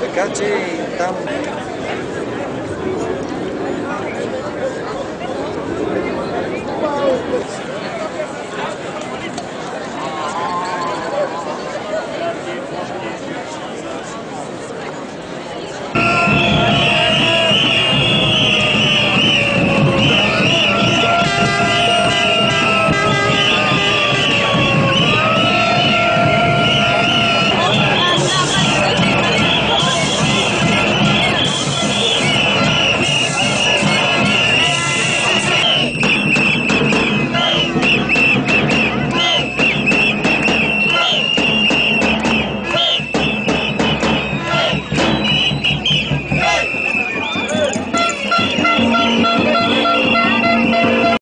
Така че там